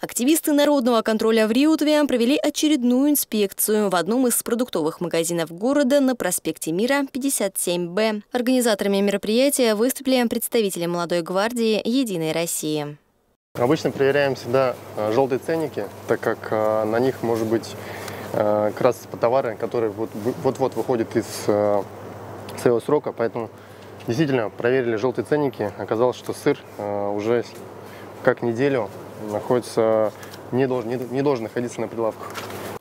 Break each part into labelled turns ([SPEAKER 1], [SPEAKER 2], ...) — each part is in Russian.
[SPEAKER 1] Активисты народного контроля в Риутве провели очередную инспекцию в одном из продуктовых магазинов города на проспекте Мира 57Б. Организаторами мероприятия выступили представители молодой гвардии «Единой России».
[SPEAKER 2] Обычно проверяем всегда э, желтые ценники, так как э, на них может быть э, как раз товары, которые вот-вот выходят из своего срока, поэтому действительно проверили желтые ценники, оказалось, что сыр уже как неделю находится, не должен, не, не должен находиться на прилавках.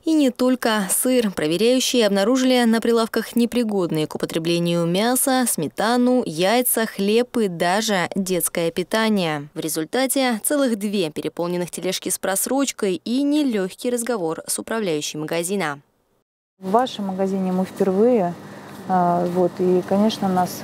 [SPEAKER 1] И не только сыр. Проверяющие обнаружили на прилавках непригодные к употреблению мясо, сметану, яйца, хлеб и даже детское питание. В результате целых две переполненных тележки с просрочкой и нелегкий разговор с управляющим магазина.
[SPEAKER 3] В вашем магазине мы впервые. А, вот, и, конечно, нас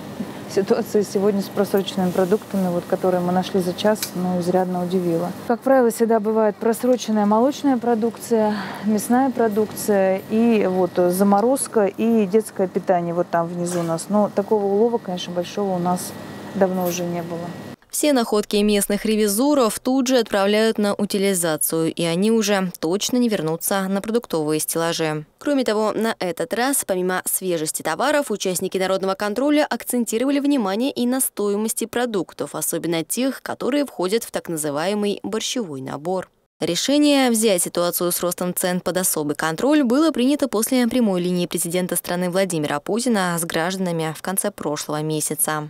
[SPEAKER 3] ситуация сегодня с просроченными продуктами, вот, которые мы нашли за час, ну, изрядно удивила. Как правило, всегда бывает просроченная молочная продукция, мясная продукция и вот заморозка и детское питание вот там внизу у нас. Но такого улова, конечно, большого у нас давно уже не было.
[SPEAKER 1] Все находки местных ревизоров тут же отправляют на утилизацию, и они уже точно не вернутся на продуктовые стеллажи. Кроме того, на этот раз, помимо свежести товаров, участники народного контроля акцентировали внимание и на стоимости продуктов, особенно тех, которые входят в так называемый борщевой набор. Решение взять ситуацию с ростом цен под особый контроль было принято после прямой линии президента страны Владимира Путина с гражданами в конце прошлого месяца.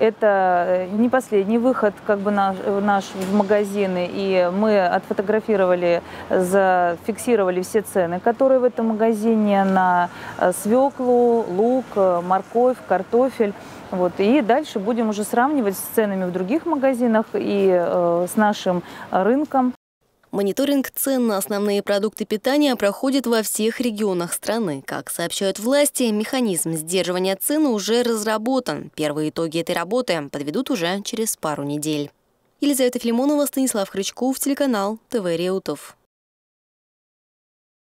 [SPEAKER 3] Это э, не последний выход как бы наш, наш в магазины, и мы отфотографировали, зафиксировали все цены, которые в этом магазине на э, свеклу, лук, э, морковь, картофель. Вот. И дальше будем уже сравнивать с ценами в других магазинах и э, с нашим рынком.
[SPEAKER 1] Мониторинг цен на основные продукты питания проходит во всех регионах страны. Как сообщают власти, механизм сдерживания цен уже разработан. Первые итоги этой работы подведут уже через пару недель. Елизавета Филимонова, Станислав Хрычков, телеканал ТВ Реутов.